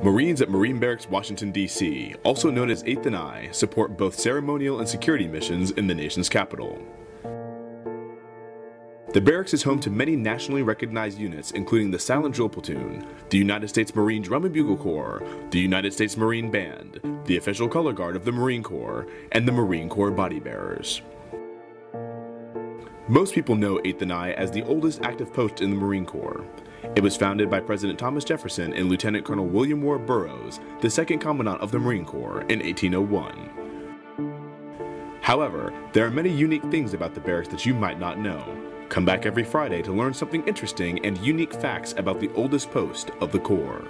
Marines at Marine Barracks, Washington, D.C., also known as 8th and I, support both ceremonial and security missions in the nation's capital. The barracks is home to many nationally recognized units, including the Silent Drill Platoon, the United States Marine Drum and Bugle Corps, the United States Marine Band, the official color guard of the Marine Corps, and the Marine Corps Body Bearers. Most people know 8th and I as the oldest active post in the Marine Corps. It was founded by President Thomas Jefferson and Lieutenant Colonel William Ward Burrows, the second Commandant of the Marine Corps, in 1801. However, there are many unique things about the barracks that you might not know. Come back every Friday to learn something interesting and unique facts about the oldest post of the Corps.